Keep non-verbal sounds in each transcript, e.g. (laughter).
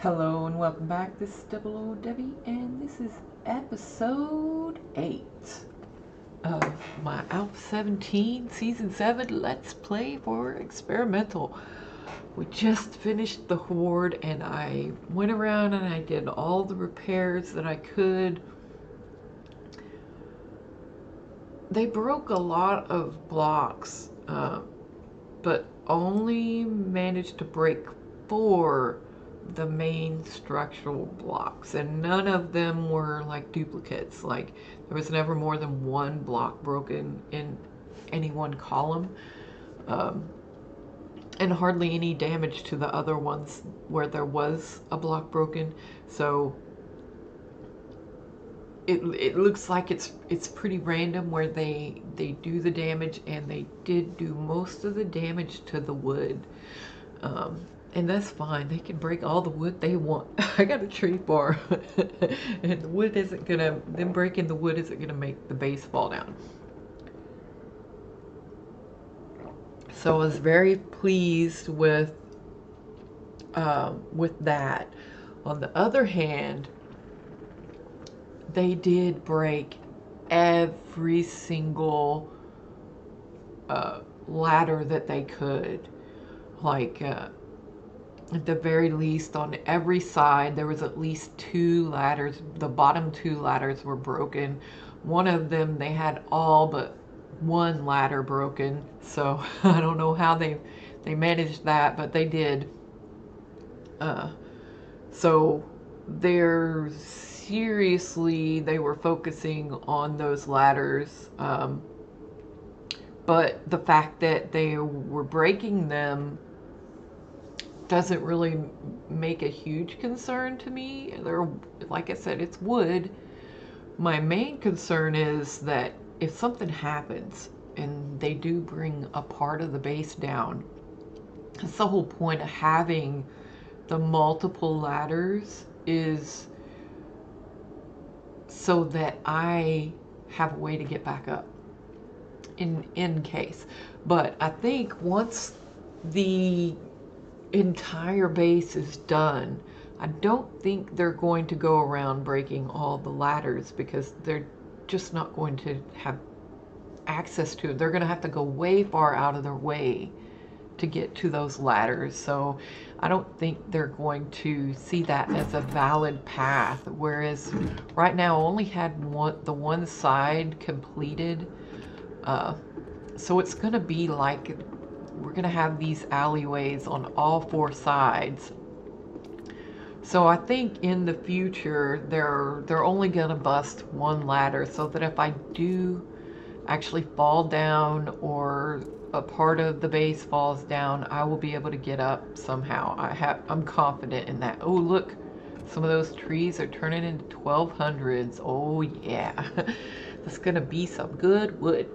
Hello and welcome back. This is Double O Debbie, and this is episode 8 of my Alpha 17 Season 7 Let's Play for Experimental. We just finished the Horde, and I went around and I did all the repairs that I could. They broke a lot of blocks, uh, but only managed to break four the main structural blocks and none of them were like duplicates. Like there was never more than one block broken in any one column um, and hardly any damage to the other ones where there was a block broken. So it, it looks like it's it's pretty random where they they do the damage and they did do most of the damage to the wood. Um, and that's fine. They can break all the wood they want. (laughs) I got a tree bar, (laughs) and the wood isn't gonna. Them breaking the wood isn't gonna make the base fall down. So I was very pleased with uh, with that. On the other hand, they did break every single uh, ladder that they could, like. Uh, at the very least on every side there was at least two ladders. The bottom two ladders were broken. One of them they had all but one ladder broken. So (laughs) i don't know how they they managed that but they did. Uh, so they're seriously they were focusing on those ladders um, but the fact that they were breaking them doesn't really make a huge concern to me. There, like I said, it's wood. My main concern is that if something happens and they do bring a part of the base down, that's the whole point of having the multiple ladders is so that I have a way to get back up in in case. But I think once the entire base is done, I don't think they're going to go around breaking all the ladders because they're just not going to have access to it. They're going to have to go way far out of their way to get to those ladders. So I don't think they're going to see that as a valid path. Whereas right now only had one, the one side completed. Uh, so it's going to be like we're going to have these alleyways on all four sides. So I think in the future they're they're only going to bust one ladder so that if I do actually fall down or a part of the base falls down, I will be able to get up somehow. I have I'm confident in that. Oh, look. Some of those trees are turning into 1200s. Oh yeah. (laughs) That's going to be some good wood.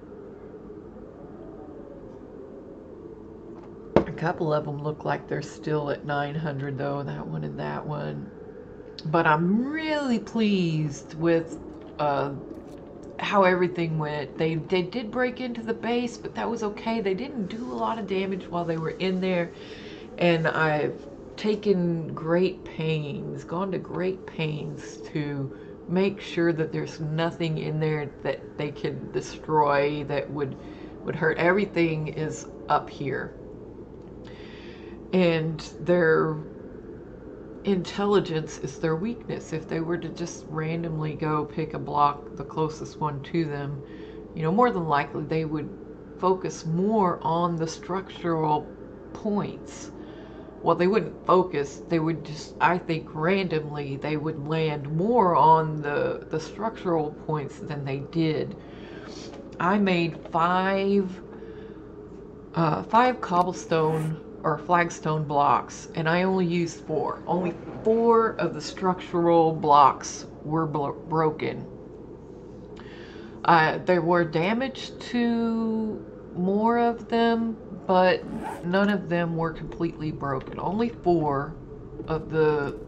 Couple of them look like they're still at 900 though, that one and that one. But I'm really pleased with uh, how everything went. They, they did break into the base, but that was okay. They didn't do a lot of damage while they were in there. And I've taken great pains, gone to great pains to make sure that there's nothing in there that they can destroy that would would hurt. Everything is up here and their intelligence is their weakness. If they were to just randomly go pick a block, the closest one to them, you know, more than likely they would focus more on the structural points. Well, they wouldn't focus. They would just, I think, randomly, they would land more on the, the structural points than they did. I made five, uh, five cobblestone or flagstone blocks, and I only used four. Only four of the structural blocks were broken. Uh, there were damage to more of them, but none of them were completely broken. Only four of the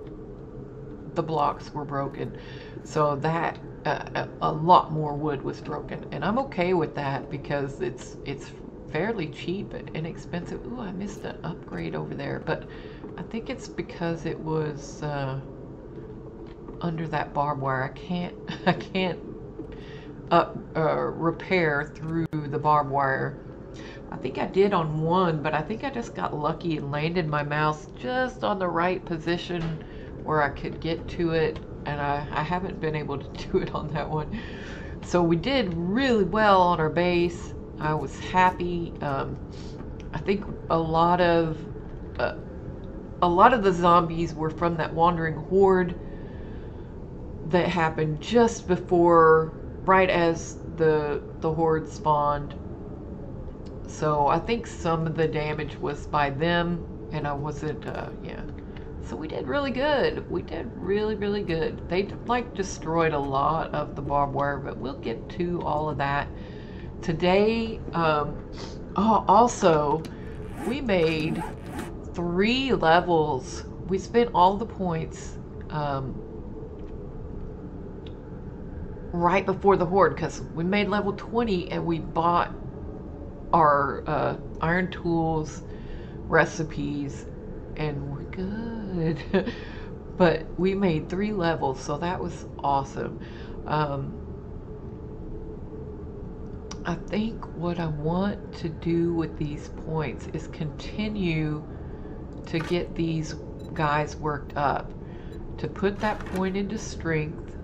the blocks were broken. So that uh, a lot more wood was broken, and I'm okay with that because it's it's fairly cheap and inexpensive. Ooh, I missed an upgrade over there, but I think it's because it was uh, under that barbed wire. I can't, (laughs) I can't up, uh, repair through the barbed wire. I think I did on one, but I think I just got lucky and landed my mouse just on the right position where I could get to it, and I, I haven't been able to (laughs) do it on that one. So we did really well on our base. I was happy. Um, I think a lot of uh, a lot of the zombies were from that wandering horde that happened just before, right as the the horde spawned. So I think some of the damage was by them, and I wasn't. Uh, yeah. So we did really good. We did really, really good. They like destroyed a lot of the barbed wire, but we'll get to all of that today. Um, oh, also, we made three levels. We spent all the points um, right before the horde because we made level 20 and we bought our uh, iron tools recipes and we're good. (laughs) but we made three levels, so that was awesome. Um, I think what I want to do with these points is continue to get these guys worked up. To put that point into strength,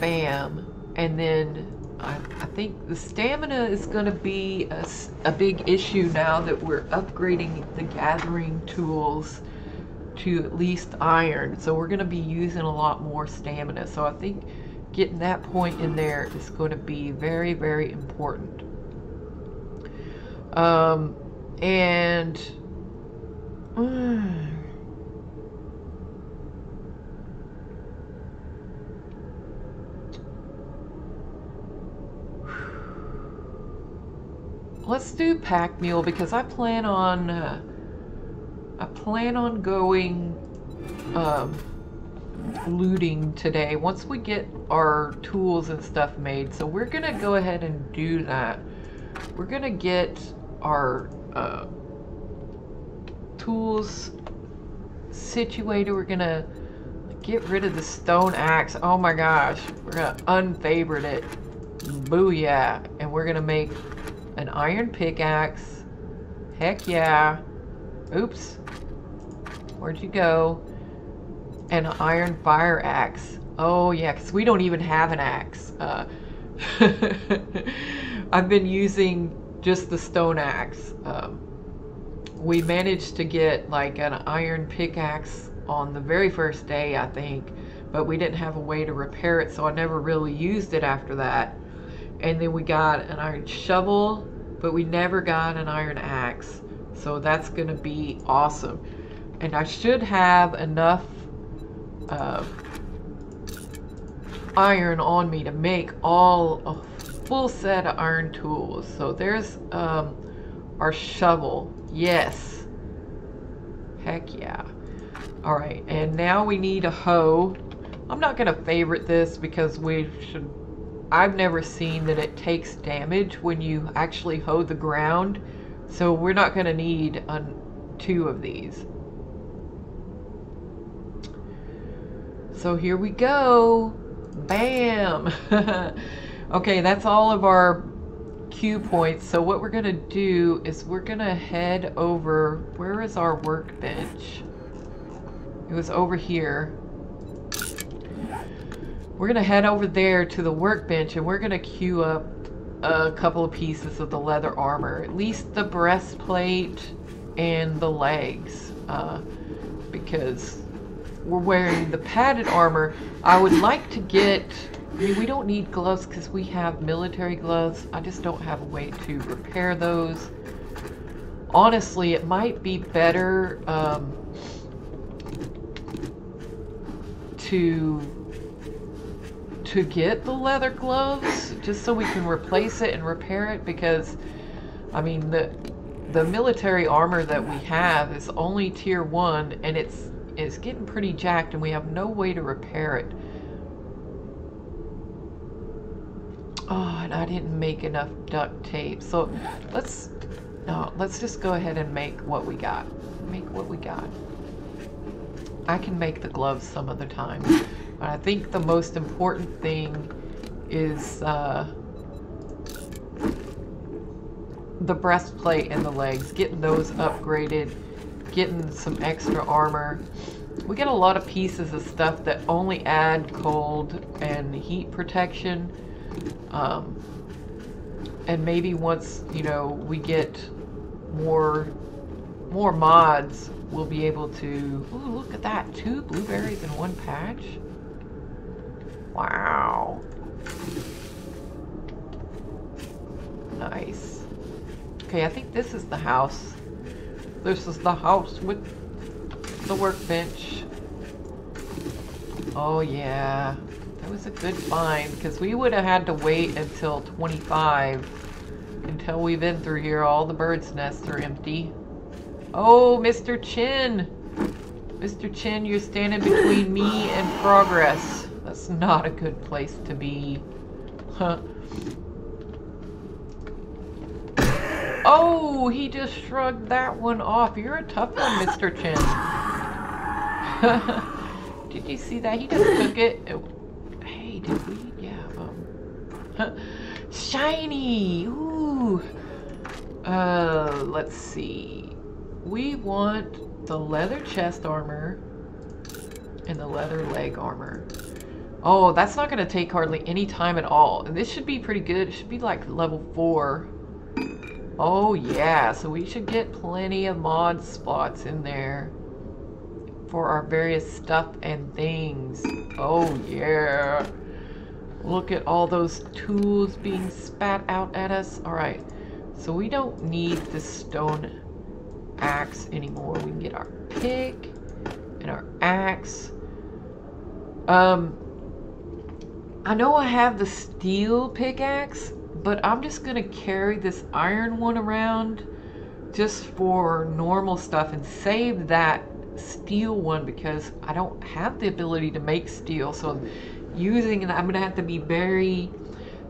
bam, and then I, I think the stamina is going to be a, a big issue now that we're upgrading the gathering tools to at least iron. So we're going to be using a lot more stamina. So I think getting that point in there is going to be very, very important. Um, and... Uh, (sighs) let's do pack mule because I plan on uh, I plan on going um, looting today once we get our tools and stuff made. So we're gonna go ahead and do that. We're gonna get our uh, tools situated. We're gonna get rid of the stone axe. Oh my gosh, we're gonna unfavorite it. Booyah! And we're gonna make an iron pickaxe. Heck yeah. Oops. Where'd you go? An iron fire axe. Oh yeah, because we don't even have an axe. Uh, (laughs) I've been using just the stone axe. Um, we managed to get like an iron pickaxe on the very first day, I think, but we didn't have a way to repair it, so I never really used it after that and then we got an iron shovel, but we never got an iron axe. So that's going to be awesome. And I should have enough uh, iron on me to make all a full set of iron tools. So there's um, our shovel. Yes. Heck yeah. All right, and now we need a hoe. I'm not to favorite this because we should I've never seen that it takes damage when you actually hoe the ground. So we're not to need two of these. So here we go. Bam! (laughs) okay, that's all of our cue points. So what we're going to do is we're going to head over. Where is our workbench? It was over here. We're going to head over there to the workbench and we're going to queue up a couple of pieces of the leather armor. At least the breastplate and the legs. Uh, because we're wearing the padded armor. I would like to get... I mean, we don't need gloves because we have military gloves. I just don't have a way to repair those. Honestly, it might be better um, to to get the leather gloves just so we can replace it and repair it because I mean the the military armor that we have is only tier one and it's it's getting pretty jacked and we have no way to repair it. Oh, and I didn't make enough duct tape. So let's, no, let's just go ahead and make what we got. Make what we got. I can make the gloves some other time. But I think the most important thing is uh, the breastplate and the legs. Getting those upgraded. Getting some extra armor. We get a lot of pieces of stuff that only add cold and heat protection. Um, and maybe once, you know, we get more more mods, we'll be able to... Ooh, look at that. Two blueberries in one patch. Wow. Nice. Okay, I think this is the house. This is the house with the workbench. Oh yeah. That was a good find, because we would have had to wait until 25 until we've been through here. All the bird's nests are empty. Oh, Mr. Chin! Mr. Chin, you're standing between me and progress. That's not a good place to be. Huh. Oh, he just shrugged that one off. You're a tough one, Mr. Chin. (laughs) Did you see that? He just took it. Hey, did we? Yeah. Um, (laughs) shiny. Ooh. Uh, let's see. We want the leather chest armor and the leather leg armor. Oh, that's not going to take hardly any time at all. And this should be pretty good. It should be like level 4. Oh yeah, so we should get plenty of mod spots in there for our various stuff and things. Oh yeah. Look at all those tools being spat out at us. Alright, so we don't need the stone axe anymore. We can get our pick and our axe. Um, I know I have the steel pickaxe, but I'm just going to carry this iron one around just for normal stuff and save that steel one because I don't have the ability to make steel. So using it, I'm going to have to be very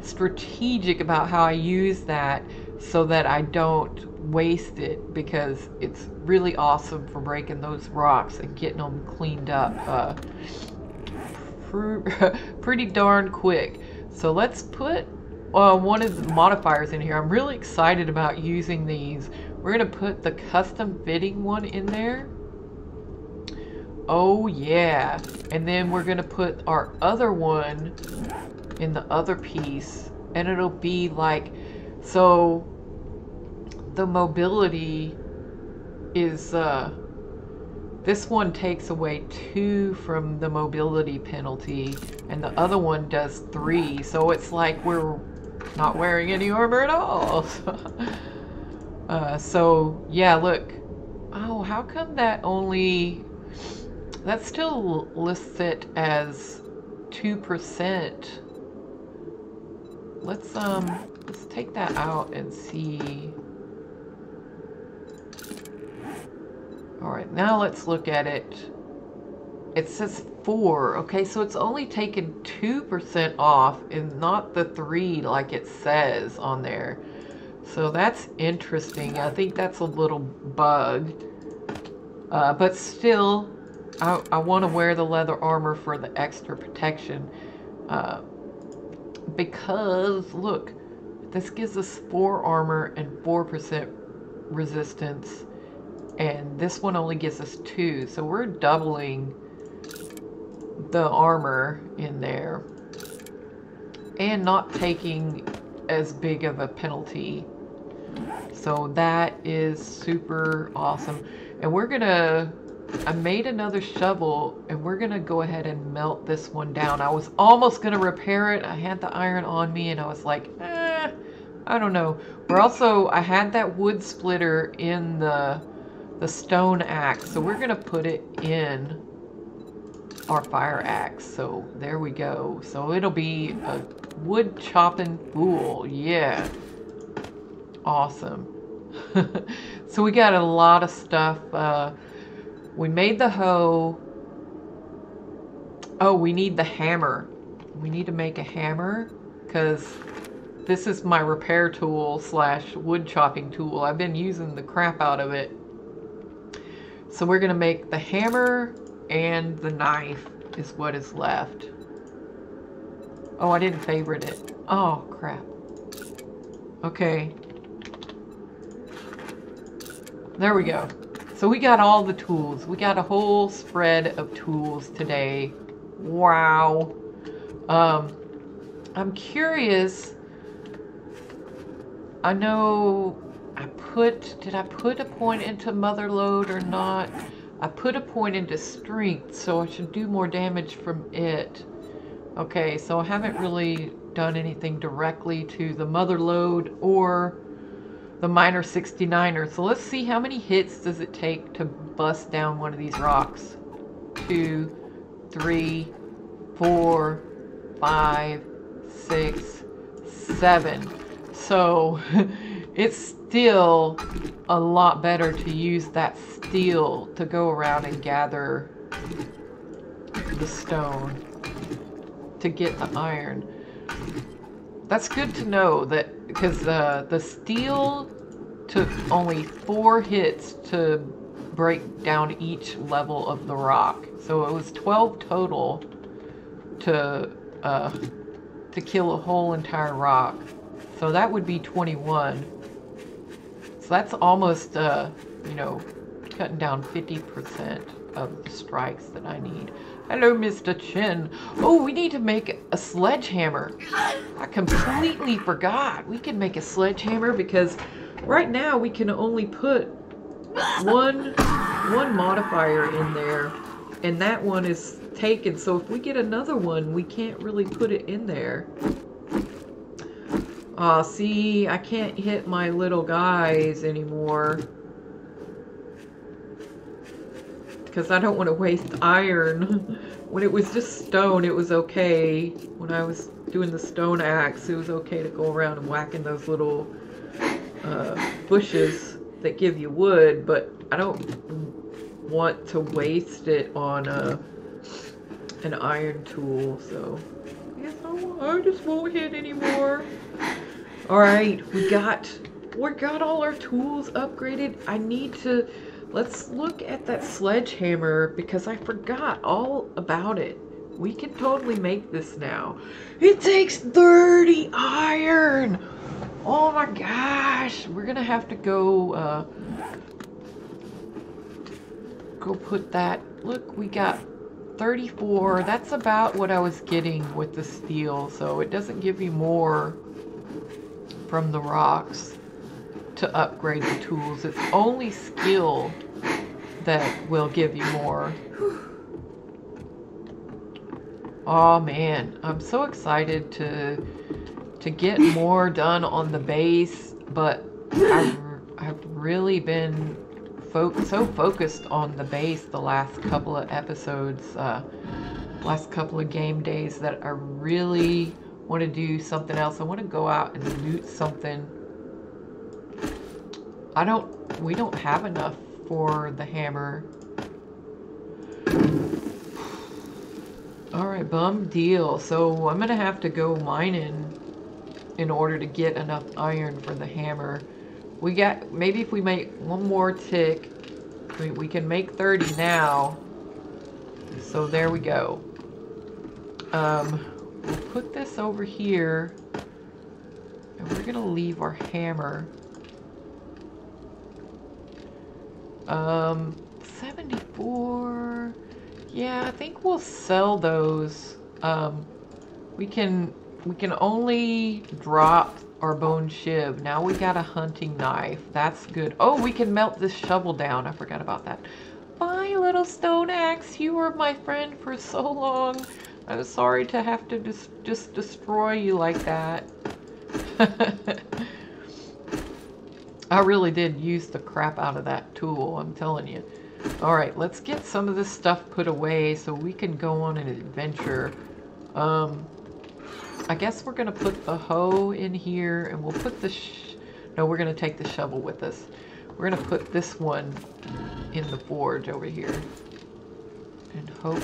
strategic about how I use that so that I don't waste it because it's really awesome for breaking those rocks and getting them cleaned up uh, (laughs) pretty darn quick. So let's put uh, one of the modifiers in here. I'm really excited about using these. We're going to put the custom fitting one in there. Oh yeah. And then we're going to put our other one in the other piece. And it'll be like, so the mobility is, uh, this one takes away two from the mobility penalty and the other one does three. So it's like we're not wearing any armor at all. (laughs) uh, so yeah, look. Oh, how come that only that still lists it as 2%. Let's, um, let's take that out and see. Alright, now let's look at it. It says 4. Okay, so it's only taken 2% off and not the 3 like it says on there. So that's interesting. I think that's a little bug. Uh, but still, I, I want to wear the leather armor for the extra protection. Uh, because, look, this gives us 4 armor and 4% resistance. And this one only gives us 2. So we're doubling the armor in there. And not taking as big of a penalty. So that is super awesome. And we're to I made another shovel and we're gonna go ahead and melt this one down. I was almost gonna repair it. I had the iron on me and I was like, eh, I don't know. We're also, I had that wood splitter in the, the stone axe. So we're gonna put it in our fire axe. So there we go. So it'll be a wood chopping tool. Yeah. Awesome. (laughs) so we got a lot of stuff. Uh, we made the hoe. Oh, we need the hammer. We need to make a hammer because this is my repair tool slash wood chopping tool. I've been using the crap out of it. So we're gonna make the hammer and the knife is what is left. Oh, I didn't favorite it. Oh, crap. Okay. There we go. So we got all the tools. We got a whole spread of tools today. Wow. Um, I'm curious. I know I put, did I put a point into mother lode or not? I put a point into strength, so I should do more damage from it. Okay, so I haven't really done anything directly to the mother lode or the miner 69er. So let's see how many hits does it take to bust down one of these rocks. Two, three, four, five, six, seven. So (laughs) it's still a lot better to use that steel to go around and gather the stone to get the iron. That's good to know that because uh, the steel took only four hits to break down each level of the rock. So it was 12 total to uh, to kill a whole entire rock. So that would be 21. So that's almost, uh, you know, cutting down 50% of the strikes that I need. Hello, Mr. Chin. Oh, we need to make a sledgehammer. I completely forgot. We can make a sledgehammer because right now we can only put one one modifier in there and that one is taken. So if we get another one, we can't really put it in there. Aw, uh, see, I can't hit my little guys anymore. Because I don't want to waste iron. (laughs) when it was just stone, it was okay. When I was doing the stone axe, it was okay to go around and whacking those little uh, bushes that give you wood, but I don't want to waste it on a, uh, an iron tool, so I guess I just won't hit anymore. All right, we got we got all our tools upgraded. I need to let's look at that sledgehammer because I forgot all about it. We can totally make this now. It takes 30 iron. Oh my gosh, we're gonna have to go uh, go put that. Look, we got 34. That's about what I was getting with the steel, so it doesn't give you more from the rocks to upgrade the tools. It's only skill that will give you more. Oh man, I'm so excited to to get more done on the base, but I've, I've really been fo so focused on the base the last couple of episodes, uh, last couple of game days that I really want to do something else. I want to go out and loot something. I don't, we don't have enough for the hammer. (sighs) Alright, bum deal. So I'm going to have to go mining in order to get enough iron for the hammer. We got, maybe if we make one more tick, we, we can make 30 now. So there we go. Um, put this over here. And we're to leave our hammer. Um, 74. Yeah, I think we'll sell those. Um, we can we can only drop our bone shiv. Now we got a hunting knife. That's good. Oh, we can melt this shovel down. I forgot about that. Bye, little stone axe. You were my friend for so long. I'm sorry to have to just, just destroy you like that. (laughs) I really did use the crap out of that tool, I'm telling you. Alright, let's get some of this stuff put away so we can go on an adventure. Um, I guess we're going to put the hoe in here and we'll put the... no, we're going to take the shovel with us. We're going to put this one in the forge over here. And hope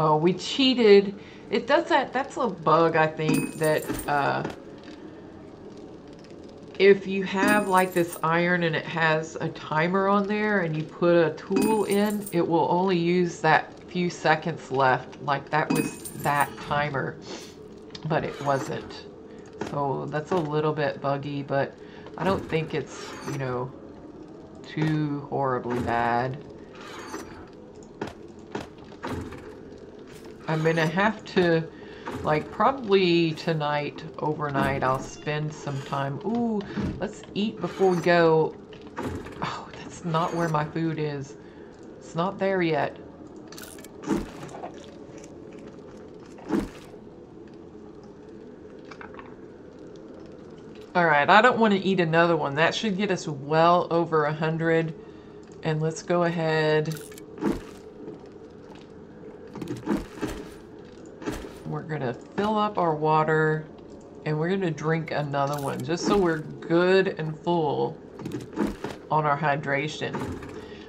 Oh, we cheated It does that. That's a bug, I think, that uh, if you have like this iron and it has a timer on there and you put a tool in, it will only use that few seconds left. Like that was that timer, but it wasn't. So that's a little bit buggy, but I don't think it's, you know, too horribly bad. I'm gonna have to, like, probably tonight, overnight, I'll spend some time. Ooh, let's eat before we go. Oh, that's not where my food is. It's not there yet. All right, I don't want to eat another one. That should get us well over a hundred. And let's go ahead. We're gonna fill up our water and we're gonna drink another one just so we're good and full on our hydration.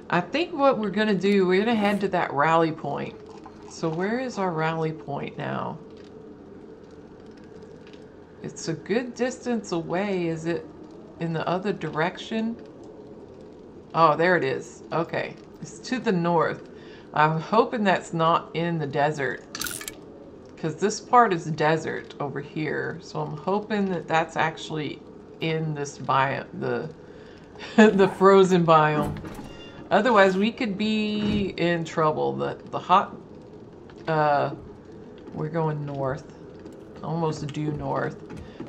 I think what we're gonna do, we're gonna head to that rally point. So where is our rally point now? It's a good distance away. Is it in the other direction? Oh, there it is. Okay. It's to the north. I'm hoping that's not in the desert. Because this part is desert over here. So I'm hoping that that's actually in this biome, the, (laughs) the frozen biome. Otherwise, we could be in trouble. The, the hot, uh, we're going north almost due north.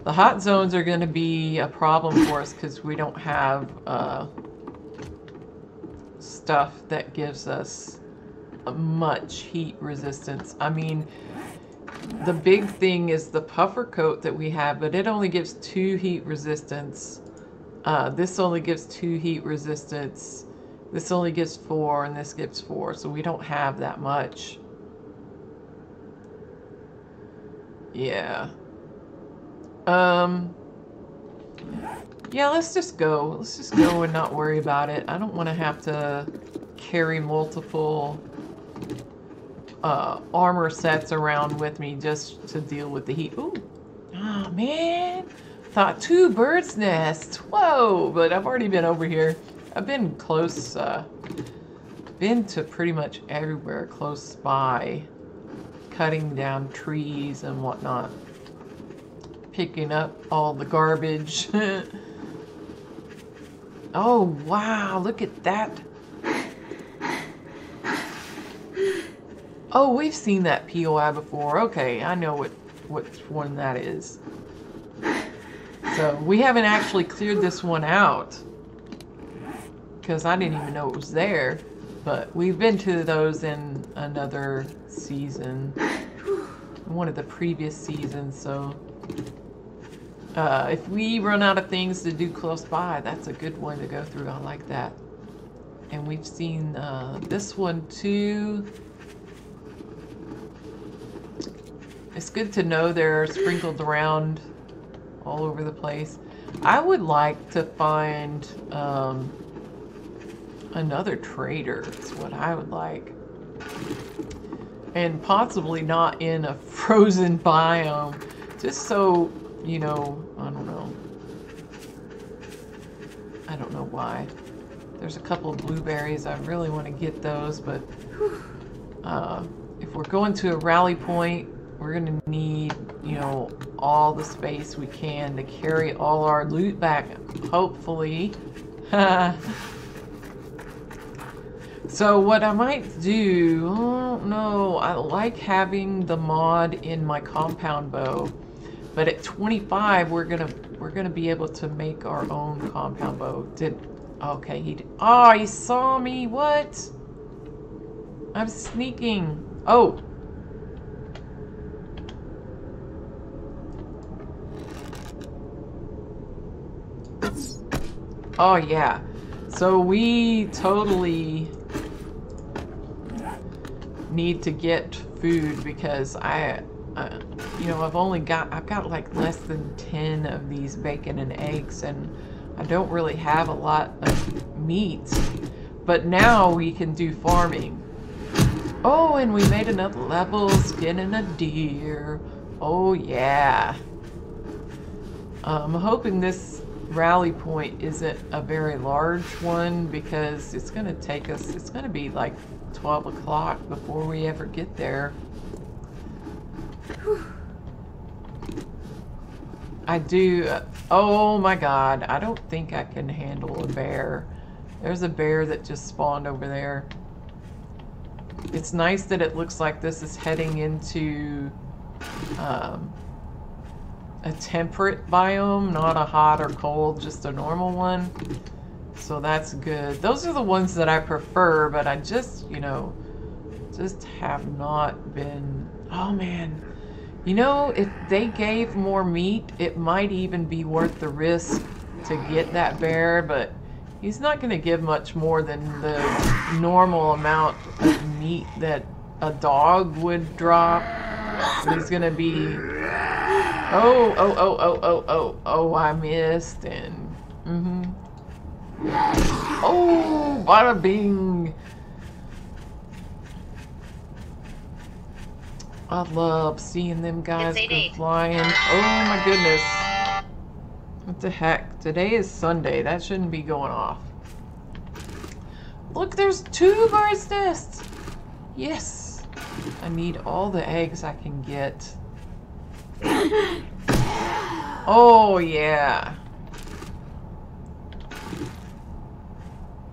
The hot zones are going to be a problem for us because we don't have uh, stuff that gives us much heat resistance. I mean, the big thing is the puffer coat that we have, but it only gives two heat resistance. Uh, this only gives two heat resistance. This only gives four, and this gives four, so we don't have that much. Yeah. Um. Yeah, let's just go. Let's just go and not worry about it. I don't want to have to carry multiple uh, armor sets around with me just to deal with the heat. Ooh. Oh, man. Thought two bird's nests. Whoa, but I've already been over here. I've been close, uh, been to pretty much everywhere close by cutting down trees and whatnot. Picking up all the garbage. (laughs) oh, wow, look at that. Oh, we've seen that POI before. Okay, I know what, which one that is. So, we haven't actually cleared this one out. Because I didn't even know it was there. But we've been to those in another season, one of the previous seasons, so uh, if we run out of things to do close by, that's a good one to go through. I like that. And we've seen uh, this one too. It's good to know they're sprinkled around all over the place. I would like to find um, another trader is what I would like. And possibly not in a (laughs) frozen biome. Just so, you know, I don't know. I don't know why. There's a couple of blueberries. I really want to get those, but (sighs) uh, if we're going to a rally point, we're going to need, you know, all the space we can to carry all our loot back, hopefully. (laughs) So what I might do, I don't know, I like having the mod in my compound bow, but at 25 we're gonna we're gonna be able to make our own compound bow. Did okay? He oh he saw me. What? I'm sneaking. Oh. Oh yeah. So we totally need to get food because I, uh, you know, I've only got, I've got like less than 10 of these bacon and eggs and I don't really have a lot of meat. But now we can do farming. Oh, and we made another level, skinning a deer. Oh, yeah. I'm hoping this rally point isn't a very large one because it's going to take us, it's going to be like 12 o'clock before we ever get there. I do, uh, oh my god, I don't think I can handle a bear. There's a bear that just spawned over there. It's nice that it looks like this is heading into um, a temperate biome, not a hot or cold, just a normal one. So that's good. Those are the ones that I prefer, but I just, you know, just have not been... Oh, man. You know, if they gave more meat, it might even be worth the risk to get that bear, but he's not going to give much more than the normal amount of meat that a dog would drop. He's going to be... Oh, oh, oh, oh, oh, oh, oh, I missed, and... Mm-hmm. Oh, bada bing! I love seeing them guys go flying. Oh my goodness. What the heck? Today is Sunday. That shouldn't be going off. Look, there's two bird's nests. Yes. I need all the eggs I can get. Oh, yeah.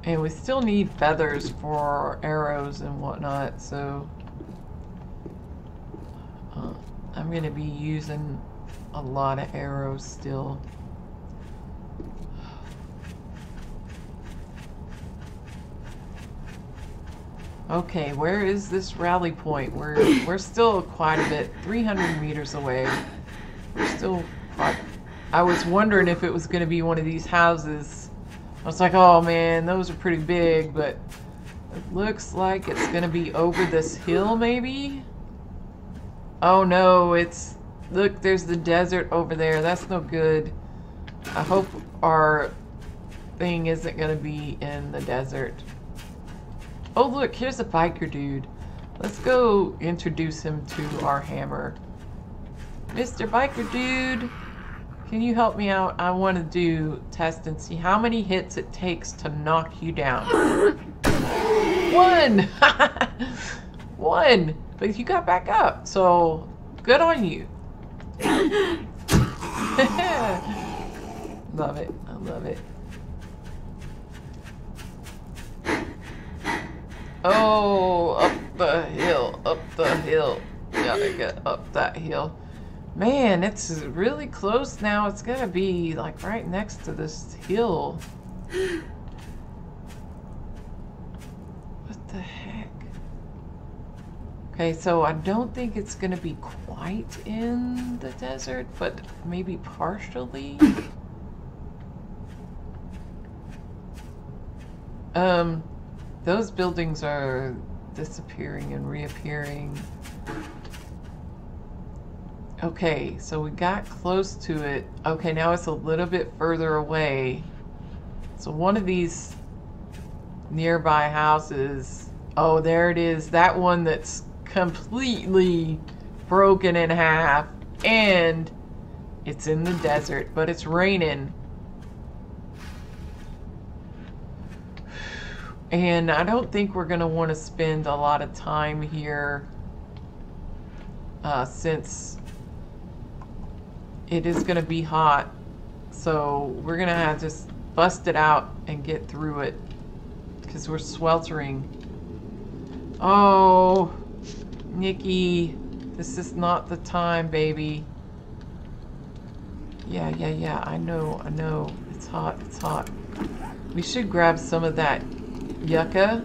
And we still need feathers for arrows and whatnot, so... Uh, I'm going to be using a lot of arrows still. Okay, where is this rally point? We're we're still quite a bit, 300 meters away. We're still quite, I was wondering if it was going to be one of these houses. I was like, oh man, those are pretty big, but it looks like it's going to be over this hill maybe? Oh no, it's, look, there's the desert over there. That's no good. I hope our thing isn't going to be in the desert. Oh look, here's a biker dude. Let's go introduce him to our hammer. Mr. Biker Dude, can you help me out? I want to do test and see how many hits it takes to knock you down. (coughs) One! (laughs) One! But you got back up, so good on you. (coughs) (laughs) love it. I love it. Oh, up the hill, up the hill. Gotta get up that hill. Man, it's really close now. It's gonna be like right next to this hill. What the heck? Okay, so I don't think it's gonna be quite in the desert, but maybe partially. Um, those buildings are disappearing and reappearing. Okay, so we got close to it. Okay, now it's a little bit further away. So one of these nearby houses, oh, there it is. That one that's completely broken in half and it's in the desert, but it's raining. And I don't think we're going to want to spend a lot of time here uh, since it is going to be hot. So we're going to have to just bust it out and get through it because we're sweltering. Oh, Nikki, this is not the time, baby. Yeah, yeah, yeah, I know, I know. It's hot, it's hot. We should grab some of that yucca.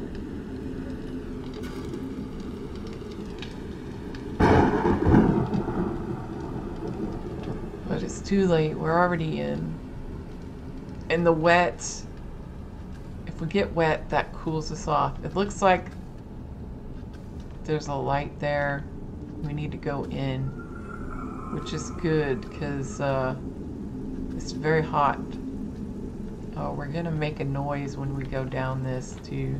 But it's too late. We're already in. And the wet, if we get wet, that cools us off. It looks like there's a light there. We need to go in, which is good because uh, it's very hot. Oh, we're gonna make a noise when we go down this too.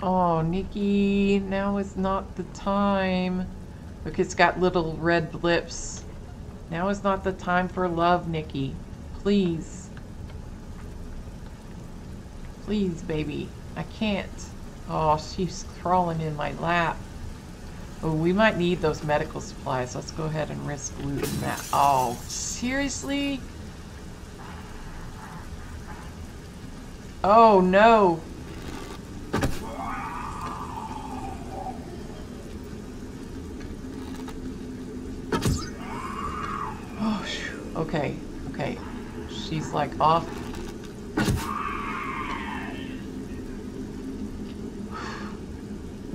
oh, Nikki, now is not the time. Look, it's got little red lips. Now is not the time for love, Nikki. Please. Please, baby. I can't. Oh, she's crawling in my lap. Oh, we might need those medical supplies. Let's go ahead and risk looting that. Oh, seriously? Oh, no. Oh, okay, okay. She's like off.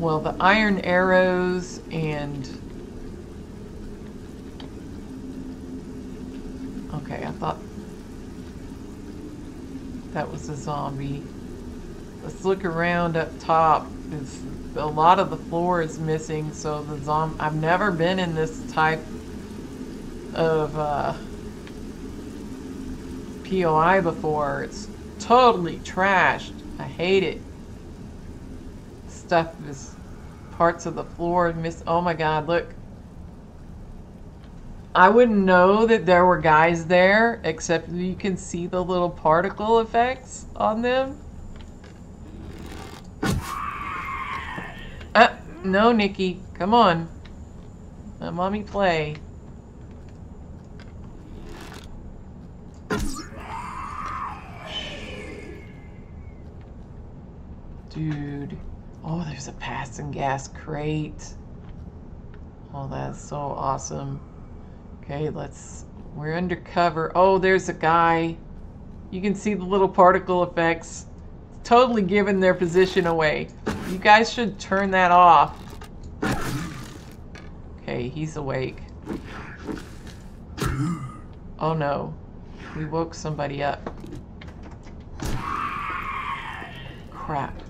Well, the iron arrows and... Okay, I thought that was a zombie. Let's look around up top. It's, a lot of the floor is missing, so the zombie... I've never been in this type of uh, POI before. It's totally trashed. I hate it. Stuff is parts of the floor and miss. Oh my god, look. I wouldn't know that there were guys there, except you can see the little particle effects on them. Uh, no, Nikki. Come on. Let mommy play. Dude. Oh, there's a passing gas crate. Oh, that's so awesome. Okay, let's... We're undercover. Oh, there's a guy. You can see the little particle effects. Totally giving their position away. You guys should turn that off. Okay, he's awake. Oh no. We woke somebody up. Crap.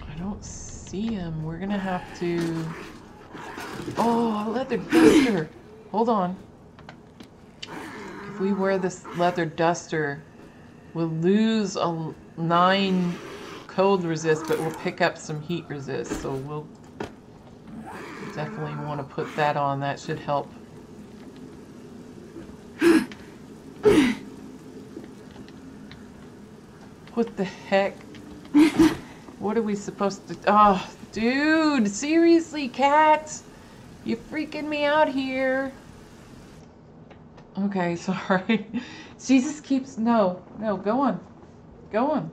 I don't see him. We're gonna have to... Oh, a leather duster! Hold on. If we wear this leather duster, we'll lose a 9 cold resist, but we'll pick up some heat resist. So we'll definitely want to put that on. That should help. What the heck? What are we supposed to... Oh, dude, seriously, cat? You freaking me out here. Okay, (laughs) sorry. Jesus keeps... No, no, go on. Go on.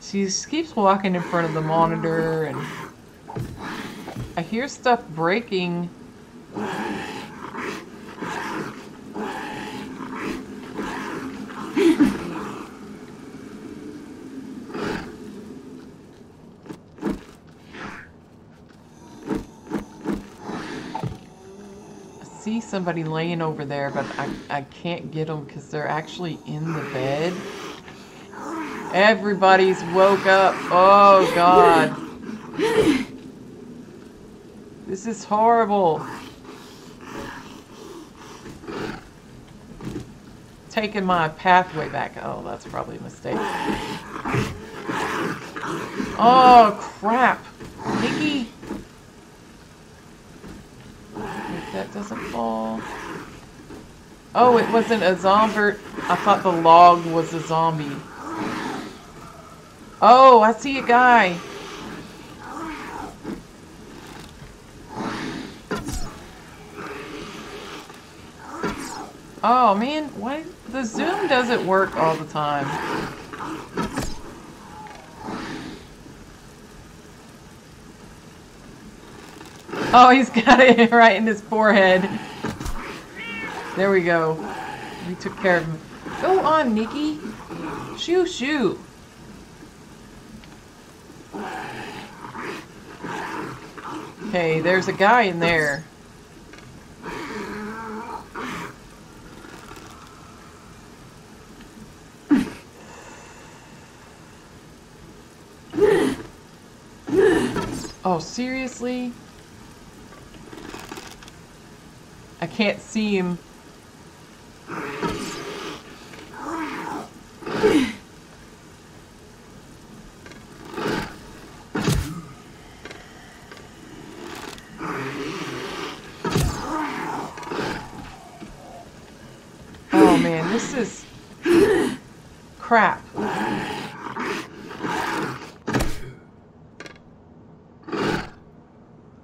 She keeps walking in front of the monitor and... I hear stuff breaking. See somebody laying over there, but I, I can't get them because they're actually in the bed. Everybody's woke up. Oh, God. This is horrible. Taking my pathway back. Oh, that's probably a mistake. Oh, crap. Nikki. If that doesn't fall. Oh, it wasn't a zombie. I thought the log was a zombie. Oh, I see a guy. Oh man, why the zoom doesn't work all the time. Oh, he's got it (laughs) right in his forehead. There we go. We took care of him. Go on, Nikki. Shoo, shoo. Okay, there's a guy in there. Oh, seriously? I can't see him. Oh man, this is crap.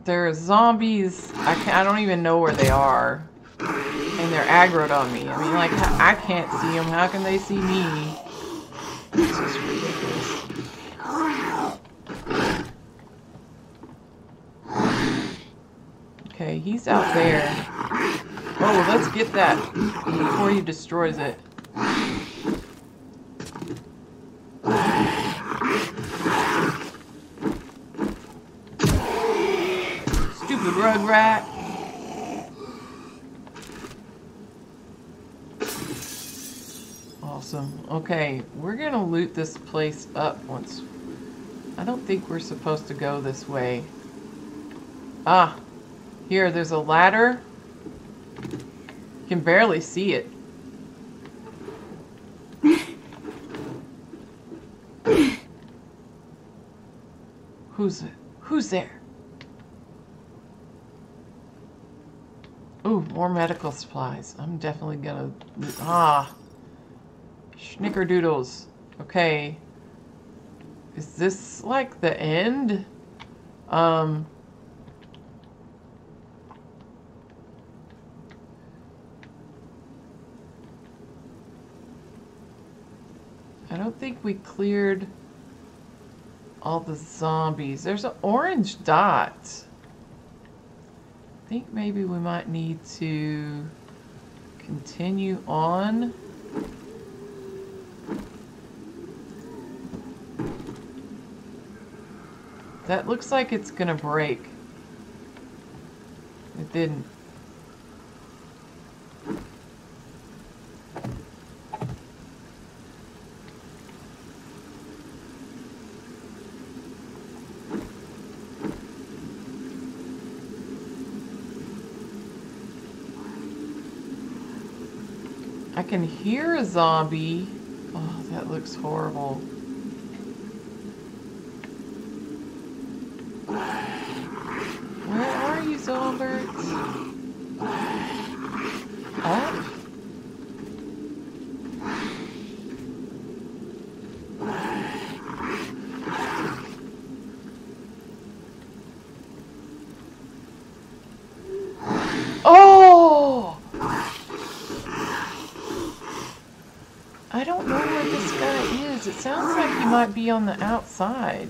There are zombies. I can I don't even know where they are, and they're aggroed on me. I mean, like I can't see them. How can they see me? This is ridiculous. Okay, he's out there. Oh, let's get that before he destroys it. Stupid rugrat. Awesome. Okay, we're gonna loot this place up once. I don't think we're supposed to go this way. Ah, here, there's a ladder. You can barely see it. Who's who's there? Ooh, more medical supplies. I'm definitely gonna ah Schnickerdoodles. Okay. Is this like the end? Um I don't think we cleared all the zombies. There's an orange dot. I think maybe we might need to continue on. That looks like it's gonna break. It didn't. I can hear a zombie. Oh, that looks horrible. Where are you, zombies? Up? Oh! I don't know where this guy is. It sounds like you might be on the outside.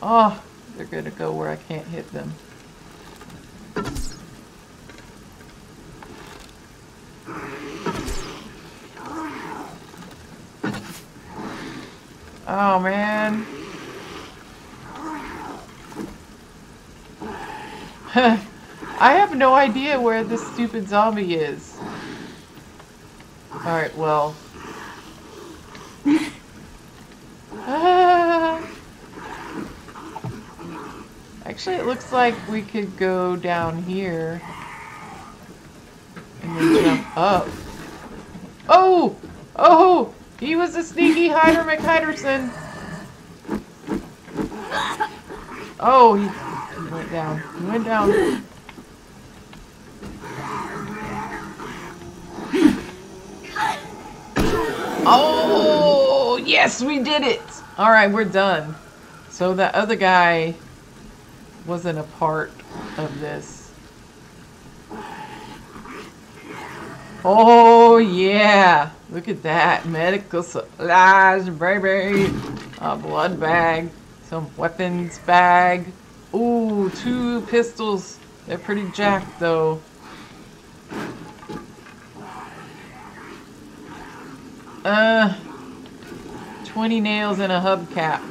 Oh, they're gonna go where I can't hit them. Oh man. I have no idea where this stupid zombie is. Alright, well. (laughs) Actually, it looks like we could go down here. And then jump up. Oh! Oh! He was a sneaky Hyder McHyderson. Oh, he went down. He went down. Oh, yes, we did it. All right, we're done. So that other guy wasn't a part of this. Oh, yeah. Look at that. Medical supplies, baby. A blood bag. Some weapons bag. Ooh, two pistols. They're pretty jacked, though. Uh, 20 nails and a hubcap.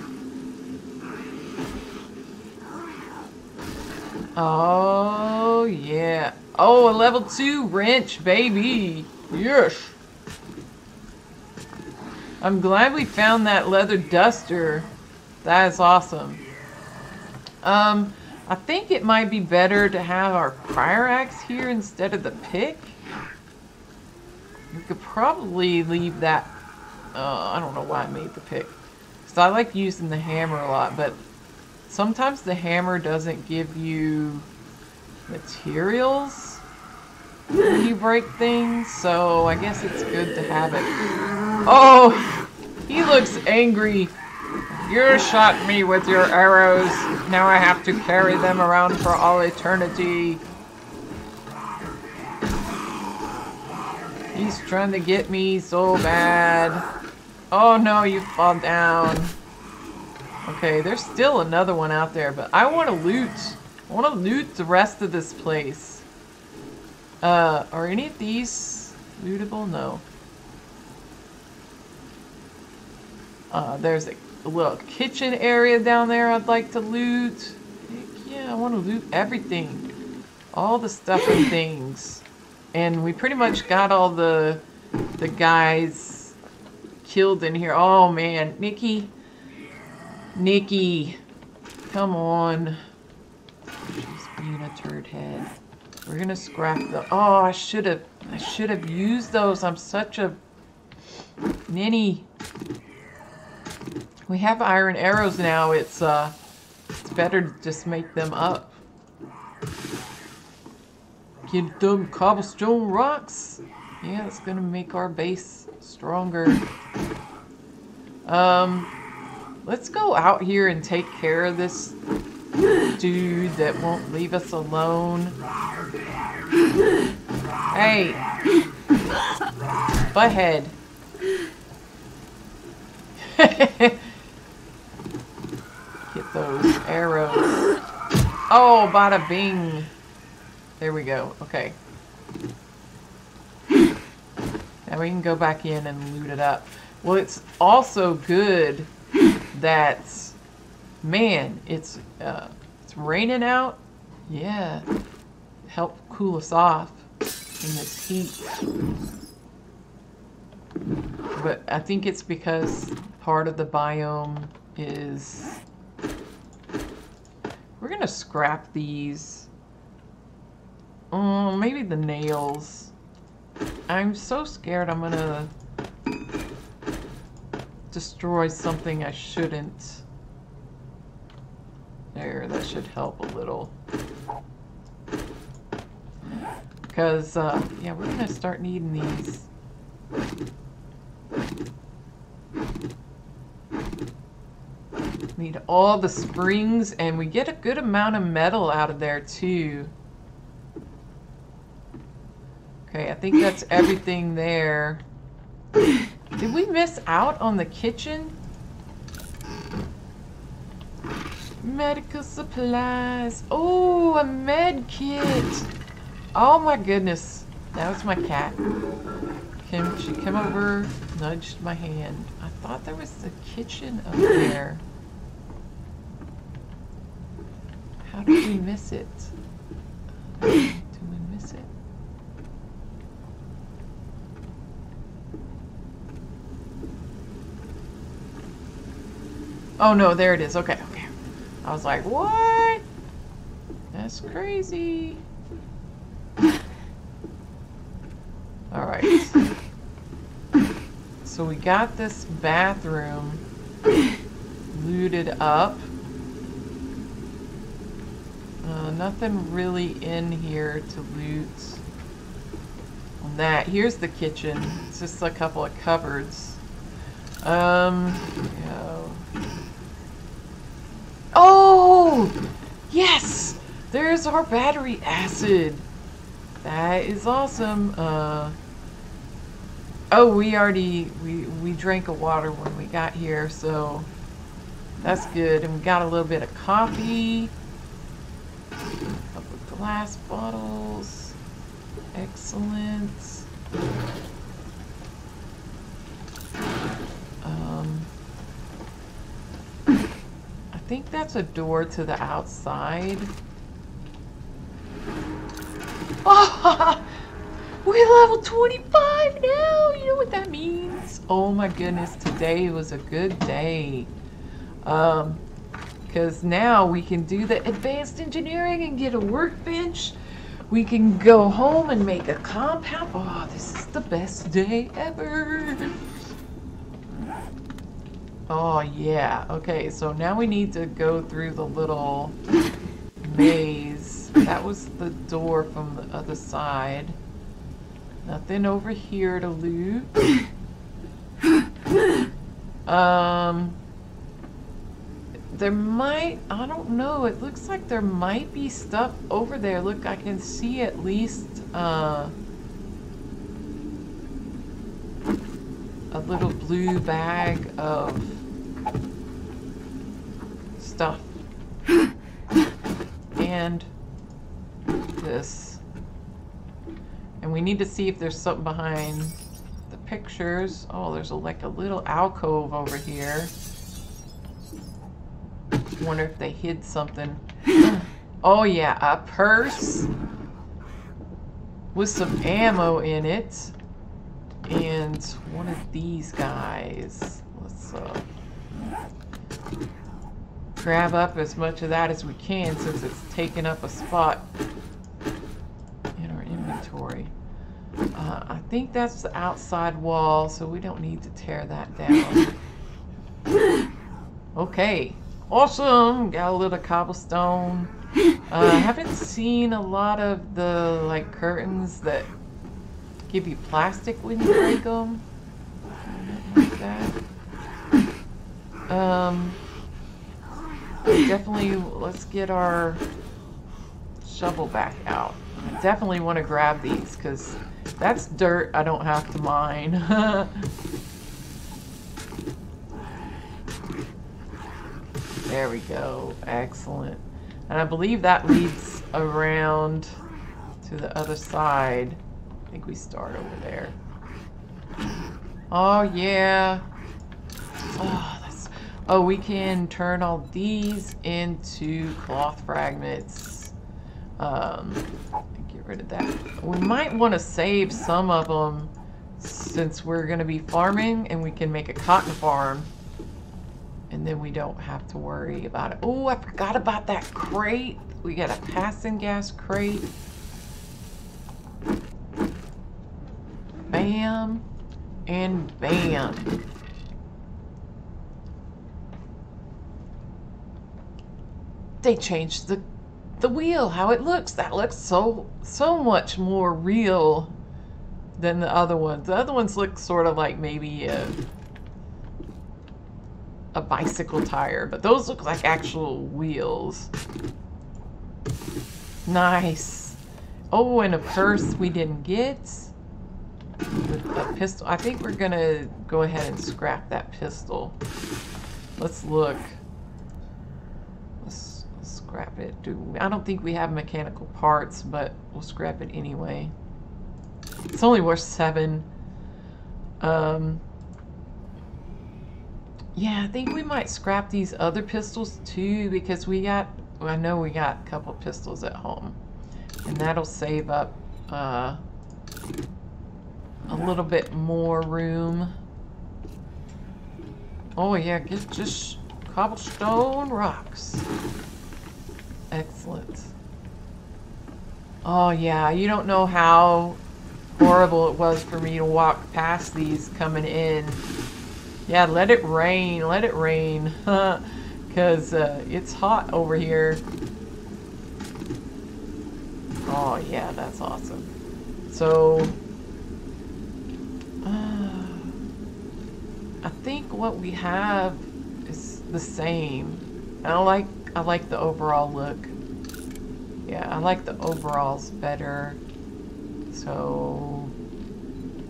Oh, yeah. Oh, a level two wrench, baby. Yes. I'm glad we found that leather duster. That is awesome. Um, I think it might be better to have our prior axe here instead of the pick. We could probably leave that. Uh, I don't know why I made the pick. Because I like using the hammer a lot, but sometimes the hammer doesn't give you materials when you break things, so I guess it's good to have it. Oh, he looks angry. You shot me with your arrows. Now I have to carry them around for all eternity. He's trying to get me so bad. Oh no, you fall down. Okay, there's still another one out there, but I want to loot. I want to loot the rest of this place. Uh, are any of these lootable? No. Uh, there's a, a little kitchen area down there I'd like to loot. Heck yeah, I want to loot everything. All the stuff and (coughs) things. And we pretty much got all the the guys killed in here. Oh man, Nikki. Nikki. Come on. She's being a turd head. We're gonna scrap the oh I should have I should have used those. I'm such a ninny. We have iron arrows now. It's uh it's better to just make them up. Get them cobblestone rocks. Yeah, it's gonna make our base stronger. Um, let's go out here and take care of this dude that won't leave us alone. Hey, butthead. (laughs) Get those arrows. Oh, bada bing. There we go. Okay. Now we can go back in and loot it up. Well, it's also good that, man, it's uh, it's raining out. Yeah, help cool us off in this heat. But I think it's because part of the biome is... We're gonna scrap these. Oh, maybe the nails. I'm so scared I'm gonna destroy something I shouldn't. There, that should help a little. Because, uh, yeah, we're gonna start needing these. Need all the springs, and we get a good amount of metal out of there, too. Okay, I think that's (laughs) everything there. Did we miss out on the kitchen? Medical supplies. Oh, a med kit. Oh my goodness. That was my cat. Came, she came over, nudged my hand. I thought there was the kitchen up there. How did we miss it? Did we miss it? Oh no, there it is. Okay, okay. I was like, what? That's crazy. Alright. So we got this bathroom looted up. Uh, nothing really in here to loot on that. Here's the kitchen. It's just a couple of cupboards. Um. Oh! Yes! There's our battery acid. That is awesome. Uh, oh, we already, we, we drank a water when we got here, so that's good. And we got a little bit of coffee. Couple glass bottles. Excellent. Um, I think that's a door to the outside. (laughs) We're level 25 now. You know what that means? Oh my goodness, today was a good day. Um, because now we can do the advanced engineering and get a workbench. We can go home and make a compound. Oh, this is the best day ever. Oh, yeah. Okay, so now we need to go through the little maze. That was the door from the other side. Nothing over here to loot. Um, there might, I don't know, it looks like there might be stuff over there. Look, I can see at least, uh, a little blue bag of stuff. And this. And we need to see if there's something behind the pictures. Oh, there's a, like a little alcove over here. Wonder if they hid something. Oh yeah, a purse with some ammo in it. And one of these guys. Let's uh, grab up as much of that as we can since it's taking up a spot in our inventory. Uh, I think that's the outside wall, so we don't need to tear that down. (laughs) Okay, awesome! Got a little cobblestone. Uh, I (laughs) haven't seen a lot of the like curtains that give you plastic when you break them. Like that. Um, definitely, let's get our shovel back out. I definitely want to grab these because that's dirt I don't have to mine. (laughs) there we go. Excellent. And I believe that leads around to the other side. I think we start over there. Oh, yeah. Oh, that's... Oh, we can turn all these into cloth fragments. Um, get rid of that. We might want to save some of them since we're going to be farming and we can make a cotton farm. And then we don't have to worry about it. Oh, I forgot about that crate. We got a passing gas crate. Bam. And bam. They changed the the wheel, how it looks. That looks so so much more real than the other ones. The other ones look sort of like maybe a a bicycle tire, but those look like actual wheels. Nice. Oh, and a purse we didn't get. A pistol. I think we're gonna go ahead and scrap that pistol. Let's look. Let's, let's scrap it. Do I don't think we have mechanical parts, but we'll scrap it anyway. It's only worth seven. Um, yeah, I think we might scrap these other pistols too because we got, well, I know we got a couple pistols at home. And that'll save up uh, a little bit more room. Oh yeah, get just cobblestone rocks. Excellent. Oh yeah, you don't know how horrible it was for me to walk past these coming in yeah, let it rain. Let it rain. Because uh, it's hot over here. Oh, yeah, that's awesome. So, uh, I think what we have is the same. I like, I like the overall look. Yeah, I like the overalls better. So,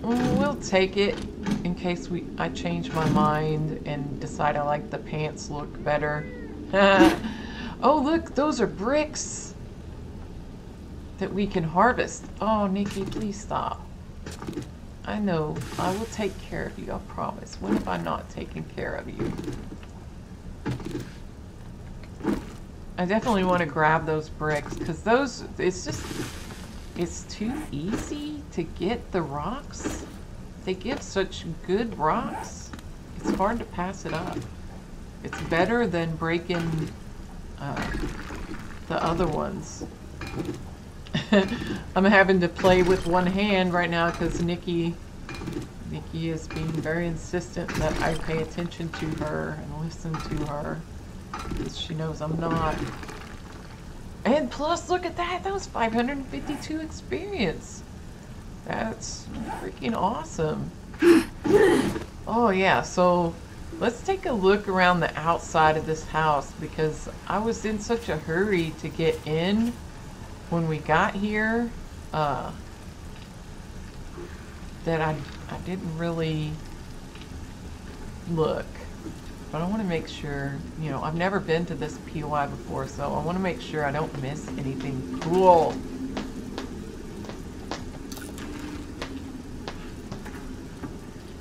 we'll take it in case we I change my mind and decide I like the pants look better. (laughs) oh, look, those are bricks that we can harvest. Oh, Nikki, please stop. I know. I will take care of you, I promise. When have I not taken care of you? I definitely want to grab those bricks because those, it's just, it's too easy to get the rocks. They give such good rocks. It's hard to pass it up. It's better than breaking uh, the other ones. (laughs) I'm having to play with one hand right now because Nikki Nikki is being very insistent that I pay attention to her and listen to her. She knows I'm not. And plus, look at that. That was 552 experience. That's freaking awesome. Oh yeah, so let's take a look around the outside of this house because I was in such a hurry to get in when we got here uh, that I, I didn't really look. But I want to make sure, you know, I've never been to this POI before, so I want to make sure I don't miss anything cool.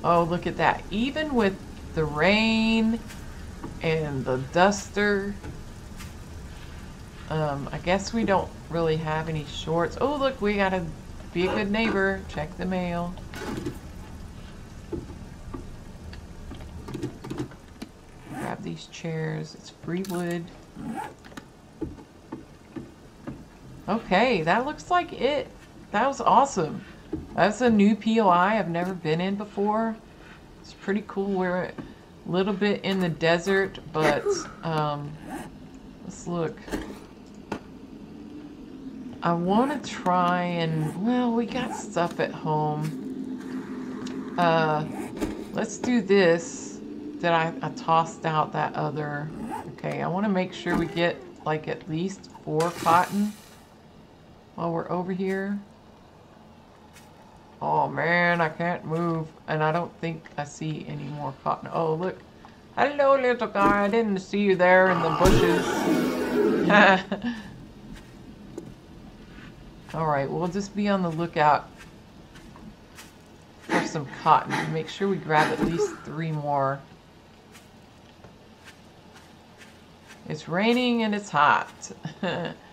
Oh, look at that. Even with the rain and the duster, um, I guess we don't really have any shorts. Oh, look, we gotta be a good neighbor. Check the mail. Grab these chairs. It's free wood. Okay, that looks like it. That was awesome. That's a new POI I've never been in before. It's pretty cool. We're a little bit in the desert, but (coughs) um, let's look. I want to try and, well, we got stuff at home. Uh, let's do this. That I, I tossed out that other. Okay, I want to make sure we get like at least four cotton while we're over here. Oh man, I can't move. And I don't think I see any more cotton. Oh, look. Hello, little guy. I didn't see you there in the bushes. (laughs) Alright, we'll just be on the lookout for some cotton. Make sure we grab at least three more. It's raining and it's hot. (laughs)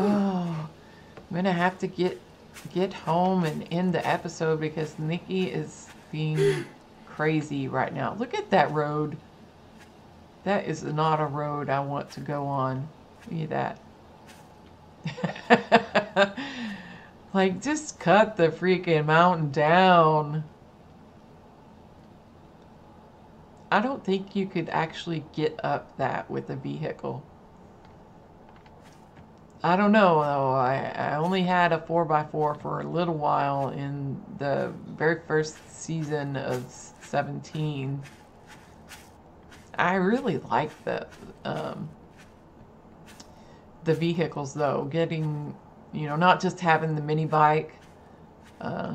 Oh, I'm gonna have to get get home and end the episode because Nikki is being crazy right now. Look at that road. That is not a road I want to go on. Look at that. (laughs) like, just cut the freaking mountain down. I don't think you could actually get up that with a vehicle. I don't know though. I, I only had a 4x4 for a little while in the very first season of 17. I really like the um, the vehicles though. Getting, you know, not just having the mini bike. Uh,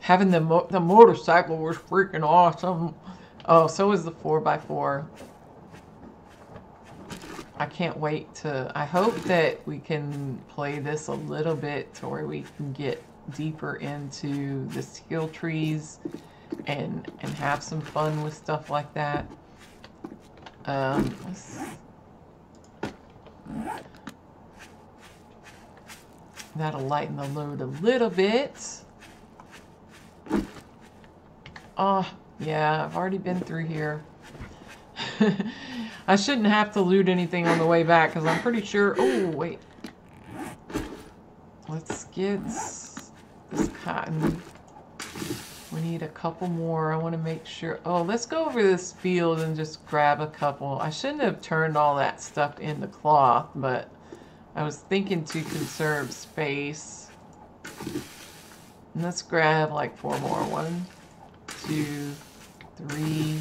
having the mo the motorcycle was freaking awesome. Oh, so was the 4x4. I can't wait to, I hope that we can play this a little bit to where we can get deeper into the skill trees and and have some fun with stuff like that. Um, that'll lighten the load a little bit. Oh, yeah, I've already been through here. (laughs) I shouldn't have to loot anything on the way back because I'm pretty sure... Oh, wait. Let's get this cotton. We need a couple more. I want to make sure... Oh, let's go over this field and just grab a couple. I shouldn't have turned all that stuff into cloth, but I was thinking to conserve space. And let's grab like four more. One, two, three,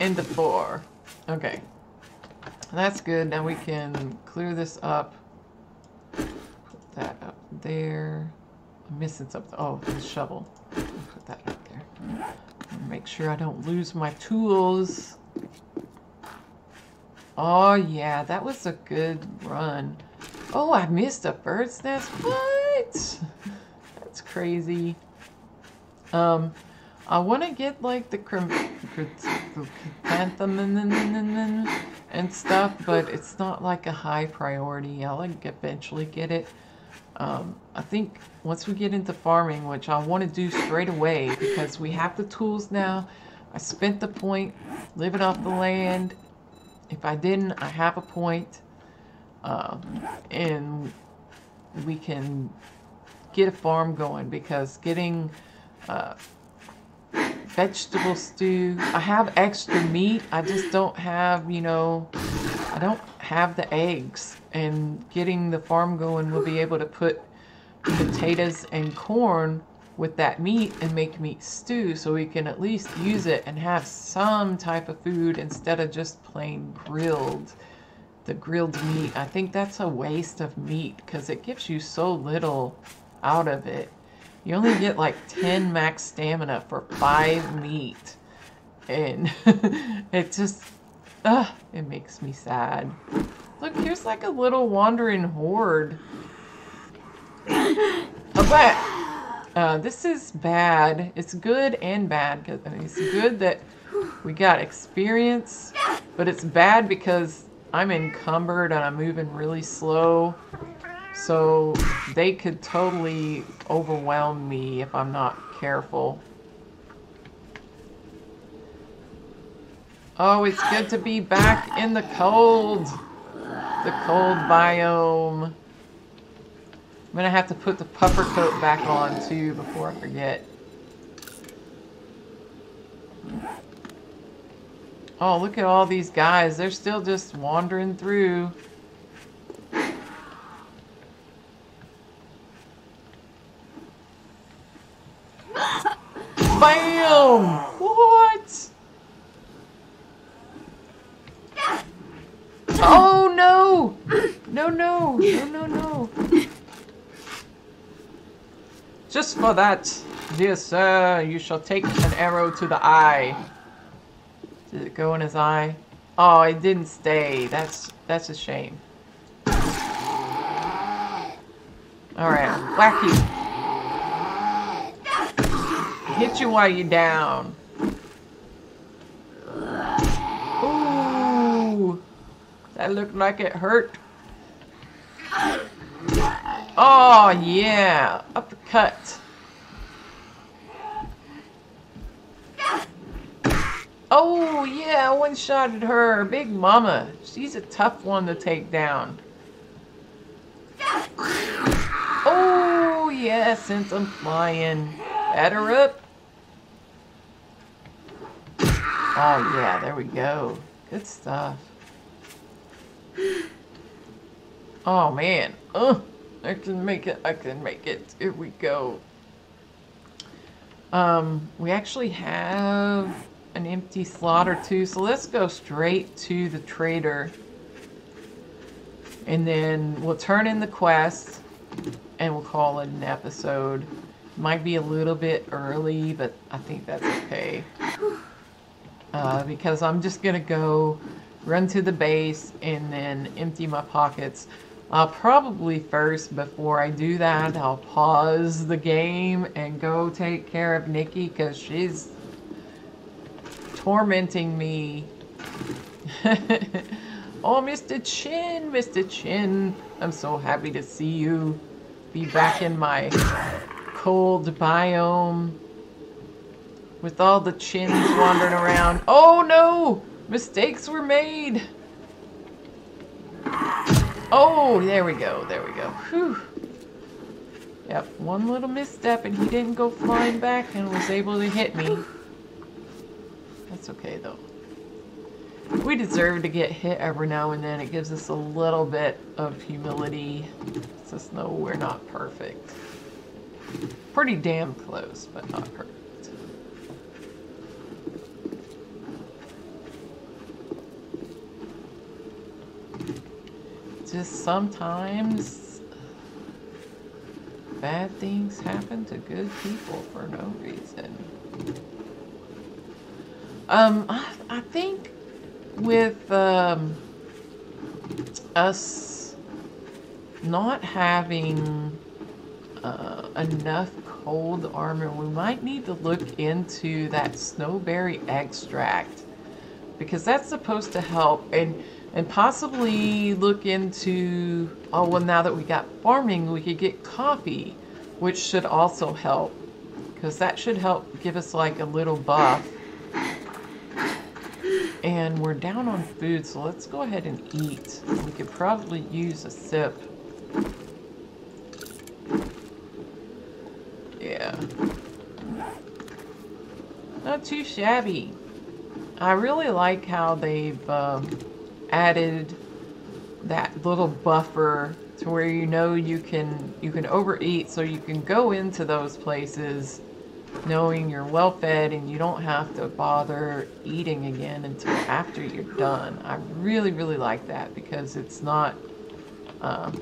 into four. Okay. That's good. Now we can clear this up. Put that up there. I'm missing something. Oh, the shovel. Put that up there. Make sure I don't lose my tools. Oh, yeah. That was a good run. Oh, I missed a bird's nest. What? (laughs) That's crazy. Um, I want to get like the chrysanthemum and stuff, but it's not like a high priority. I'll like eventually get it. Um, I think once we get into farming, which I want to do straight away because we have the tools now. I spent the point living off the land. If I didn't, I have a point. Um, and we can get a farm going because getting uh, vegetable stew, I have extra meat. I just don't have, you know, I don't have the eggs. And getting the farm going, we'll be able to put potatoes and corn with that meat and make meat stew so we can at least use it and have some type of food instead of just plain grilled the grilled meat i think that's a waste of meat because it gives you so little out of it you only get like 10 max stamina for 5 meat and (laughs) it just uh, it makes me sad look here's like a little wandering horde (coughs) but uh, this is bad. It's good and bad. Cause, I mean, it's good that we got experience, but it's bad because I'm encumbered and I'm moving really slow. So they could totally overwhelm me if I'm not careful. Oh, it's good to be back in the cold. The cold biome. I'm gonna have to put the puffer coat back on too before I forget. Oh, look at all these guys. They're still just wandering through. BAM! What? Oh no! No, no, no, no, no. Just for that, dear sir, you shall take an arrow to the eye. Did it go in his eye? Oh, it didn't stay. That's that's a shame. Alright, whack you. Hit you while you're down. Ooh. That looked like it hurt. Oh, yeah. Uppercut. Oh, yeah, one-shotted her. Big Mama. She's a tough one to take down. Oh, yeah, since I'm flying. Batter up. Oh, yeah, there we go. Good stuff. Oh, man. Ugh. I can make it. I can make it. Here we go. Um, we actually have an empty slot or two, so let's go straight to the trader. And then we'll turn in the quest and we'll call it an episode. Might be a little bit early, but I think that's okay. (sighs) (sighs) (sighs) Uh, because I'm just gonna go run to the base and then empty my pockets. I'll probably first, before I do that, I'll pause the game and go take care of Nikki because she's tormenting me. (laughs) oh, Mr. Chin, Mr. Chin, I'm so happy to see you. Be back in my cold biome with all the chins wandering around. Oh no! Mistakes were made! Oh, there we go, there we go. Whew. Yep, one little misstep and he didn't go flying back and was able to hit me. That's okay though. We deserve to get hit every now and then. It gives us a little bit of humility. Lets us know we're not perfect. Pretty damn close, but not perfect. Just sometimes bad things happen to good people for no reason. Um, I, I think with um, us not having uh, enough cold armor, we might need to look into that snowberry extract because that's supposed to help. And and possibly look into, oh, well, now that we got farming, we could get coffee, which should also help because that should help give us like a little buff. And we're down on food, so let's go ahead and eat. We could probably use a sip. Yeah. Not too shabby. I really like how they've um, added that little buffer to where you know you can you can overeat so you can go into those places knowing you're well fed and you don't have to bother eating again until after you're done. I really, really like that because it's not, um,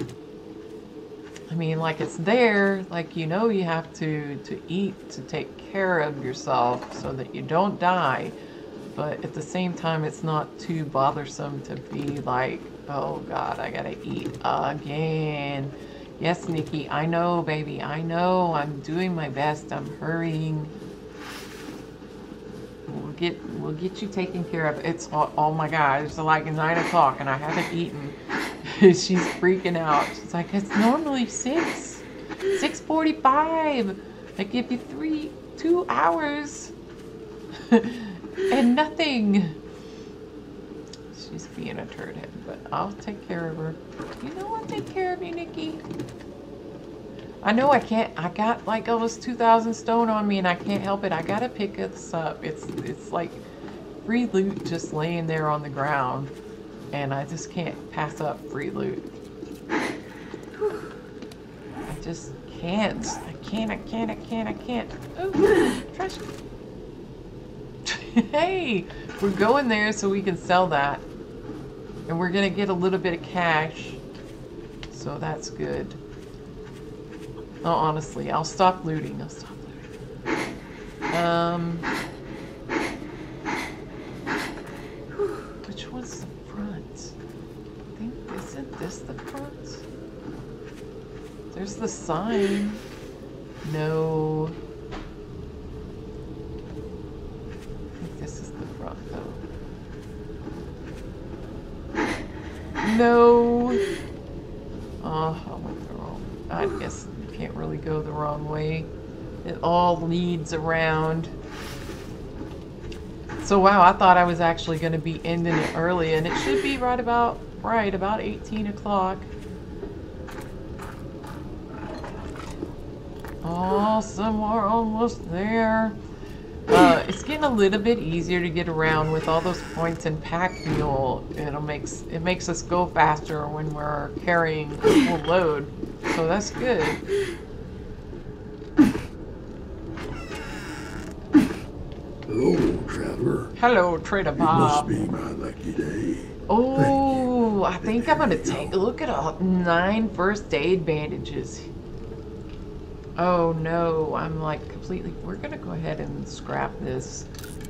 I mean, like it's there, like you know you have to, to eat to take care of yourself so that you don't die. But at the same time, it's not too bothersome to be like, oh God, I gotta eat again. Yes, Nikki, I know, baby. I know. I'm doing my best. I'm hurrying. We'll get we'll get you taken care of. It's oh, oh my god, it's like nine o'clock and I haven't eaten. (laughs) She's freaking out. She's like, it's normally six, six forty-five. I give you three, two hours, (laughs) and nothing. She's being a turd head, but I'll take care of her. You know I'll take care of you, Nikki. I know I can't, I got like almost 2,000 stone on me and I can't help it. I gotta pick this up. It's, it's like free loot just laying there on the ground and I just can't pass up free loot. I just can't. I can't, I can't, I can't, I can't. Oh, (sighs) trash. (laughs) hey, we're going there so we can sell that. And we're going to get a little bit of cash. So that's good. Oh, honestly, I'll stop looting. I'll stop looting. Um, which one's the front? I think, isn't this the front? There's the sign. No. No. Oh, I went the wrong. I guess you can't really go the wrong way. It all leads around. So wow, I thought I was actually going to be ending it early, and it should be right about right about 18 o'clock. Oh, we're almost there. Uh, it's getting a little bit easier to get around with all those points in pack mule. It'll makes it makes us go faster when we're carrying a full load, so that's good. Hello, traveler. Hello, Trader Bob. It must be my lucky day. Oh, I think I'm gonna take a look at all nine first aid bandages. Oh no, I'm like completely, we're gonna go ahead and scrap this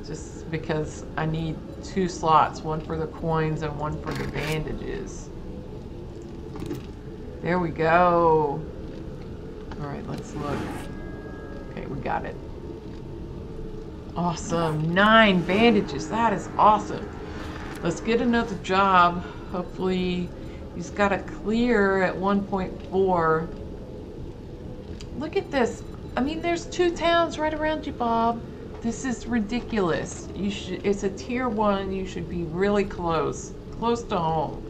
just because I need two slots, one for the coins and one for the bandages. There we go. All right, let's look. Okay, we got it. Awesome, nine bandages, that is awesome. Let's get another job. Hopefully he's got a clear at 1.4 Look at this. I mean, there's two towns right around you, Bob. This is ridiculous. You should. It's a tier one. You should be really close, close to home.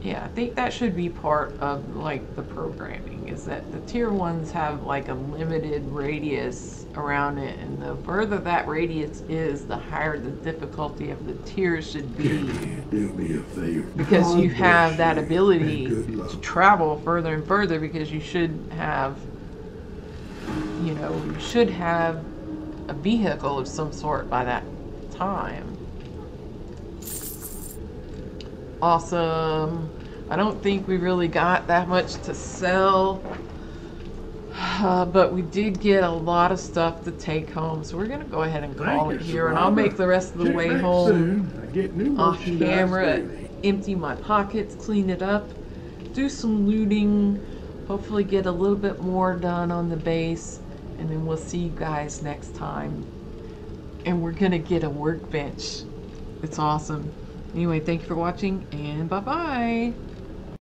Yeah, I think that should be part of like the programming. Is that the tier ones have like a limited radius around it, and the further that radius is, the higher the difficulty of the tiers should be. (laughs) Do me a favor. Because you have that ability to travel further and further because you should have, you know, you should have a vehicle of some sort by that time. Awesome. I don't think we really got that much to sell. Uh, but we did get a lot of stuff to take home, so we're gonna go ahead and call it here, and I'll make the rest of the way home soon. Get new off camera, empty my pockets, clean it up, do some looting, hopefully get a little bit more done on the base, and then we'll see you guys next time. And we're gonna get a workbench. It's awesome. Anyway, thank you for watching and bye bye.